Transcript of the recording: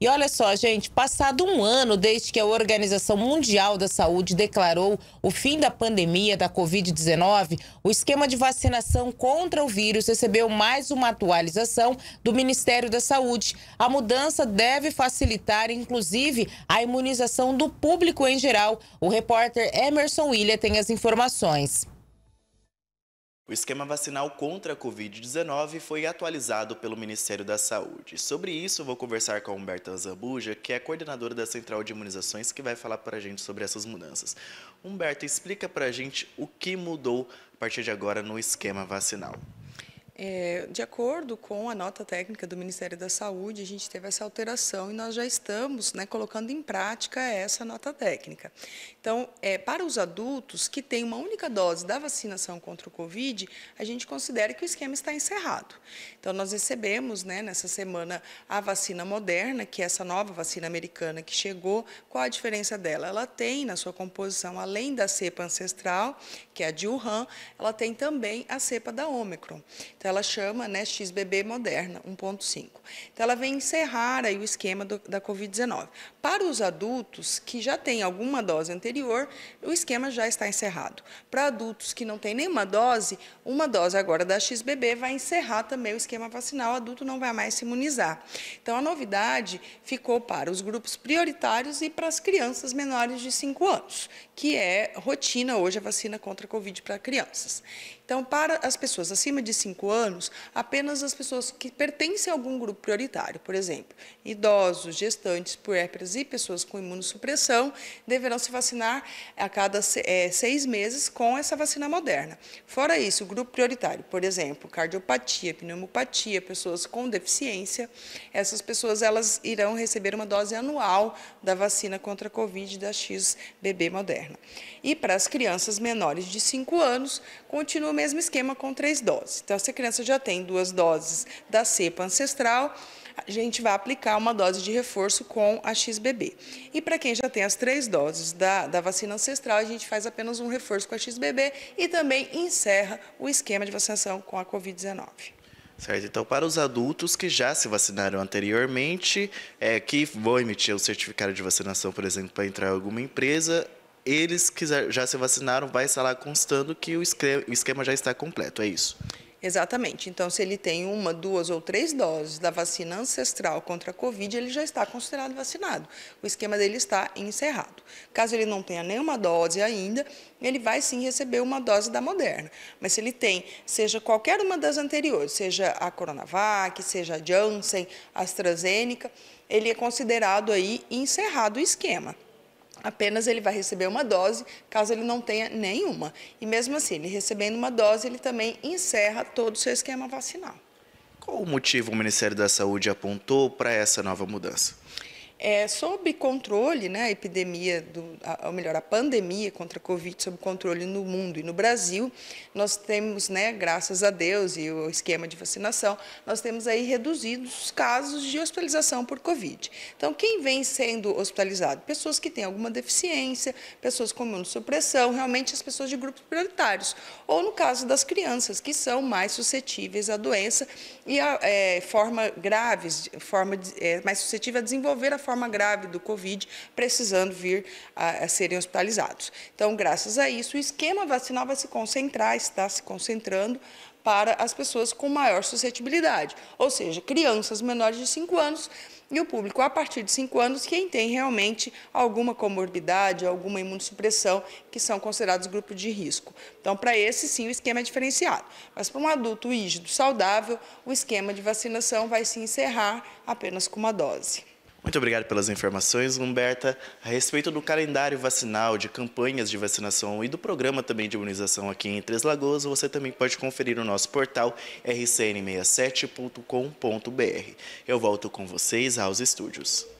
E olha só, gente, passado um ano desde que a Organização Mundial da Saúde declarou o fim da pandemia da Covid-19, o esquema de vacinação contra o vírus recebeu mais uma atualização do Ministério da Saúde. A mudança deve facilitar, inclusive, a imunização do público em geral. O repórter Emerson William tem as informações. O esquema vacinal contra a Covid-19 foi atualizado pelo Ministério da Saúde. Sobre isso, vou conversar com a Humberta Zambuja, que é coordenadora da Central de Imunizações, que vai falar para a gente sobre essas mudanças. Humberta, explica para a gente o que mudou a partir de agora no esquema vacinal. É, de acordo com a nota técnica do Ministério da Saúde, a gente teve essa alteração e nós já estamos né, colocando em prática essa nota técnica. Então, é, para os adultos que têm uma única dose da vacinação contra o Covid, a gente considera que o esquema está encerrado. Então, nós recebemos né, nessa semana a vacina moderna, que é essa nova vacina americana que chegou. Qual a diferença dela? Ela tem na sua composição, além da cepa ancestral, que é a de Wuhan, ela tem também a cepa da Omicron. Então, ela chama né, XBB Moderna 1.5. Então, ela vem encerrar aí o esquema do, da Covid-19. Para os adultos que já têm alguma dose anterior, o esquema já está encerrado. Para adultos que não têm nenhuma dose, uma dose agora da XBB vai encerrar também o esquema vacinal, o adulto não vai mais se imunizar. Então, a novidade ficou para os grupos prioritários e para as crianças menores de 5 anos, que é rotina hoje a vacina contra a Covid para crianças. Então, para as pessoas acima de 5 anos, apenas as pessoas que pertencem a algum grupo prioritário, por exemplo, idosos, gestantes, puérperas e pessoas com imunossupressão, deverão se vacinar a cada é, seis meses com essa vacina moderna. Fora isso, o grupo prioritário, por exemplo, cardiopatia, pneumopatia, pessoas com deficiência, essas pessoas elas irão receber uma dose anual da vacina contra a Covid da XBB moderna. E para as crianças menores de 5 anos, continua mesmo esquema com três doses. Então, se a criança já tem duas doses da cepa ancestral, a gente vai aplicar uma dose de reforço com a XBB. E para quem já tem as três doses da, da vacina ancestral, a gente faz apenas um reforço com a XBB e também encerra o esquema de vacinação com a Covid-19. Certo, então para os adultos que já se vacinaram anteriormente, é, que vão emitir o certificado de vacinação, por exemplo, para entrar em alguma empresa, eles que já se vacinaram, vai estar lá constando que o esquema já está completo, é isso? Exatamente. Então, se ele tem uma, duas ou três doses da vacina ancestral contra a Covid, ele já está considerado vacinado. O esquema dele está encerrado. Caso ele não tenha nenhuma dose ainda, ele vai sim receber uma dose da Moderna. Mas se ele tem, seja qualquer uma das anteriores, seja a Coronavac, seja a Janssen, a AstraZeneca, ele é considerado aí encerrado o esquema apenas ele vai receber uma dose, caso ele não tenha nenhuma. E mesmo assim, ele recebendo uma dose, ele também encerra todo o seu esquema vacinal. Qual o motivo o Ministério da Saúde apontou para essa nova mudança? É, sob controle, né, a epidemia, do, a, ou melhor, a pandemia contra a Covid sob controle no mundo e no Brasil, nós temos, né, graças a Deus e o esquema de vacinação, nós temos aí reduzidos os casos de hospitalização por Covid. Então, quem vem sendo hospitalizado? Pessoas que têm alguma deficiência, pessoas com imunossupressão, realmente as pessoas de grupos prioritários. Ou no caso das crianças, que são mais suscetíveis à doença e a é, forma graves, forma é, mais suscetível a desenvolver a forma forma grave do Covid, precisando vir a, a serem hospitalizados. Então, graças a isso, o esquema vacinal vai se concentrar, está se concentrando para as pessoas com maior suscetibilidade, ou seja, crianças menores de 5 anos e o público a partir de 5 anos, quem tem realmente alguma comorbidade, alguma imunossupressão, que são considerados grupos de risco. Então, para esse, sim, o esquema é diferenciado. Mas para um adulto rígido, saudável, o esquema de vacinação vai se encerrar apenas com uma dose. Muito obrigado pelas informações, Humberta. A respeito do calendário vacinal, de campanhas de vacinação e do programa também de imunização aqui em Três Lagoas, você também pode conferir no nosso portal rcn67.com.br. Eu volto com vocês aos estúdios.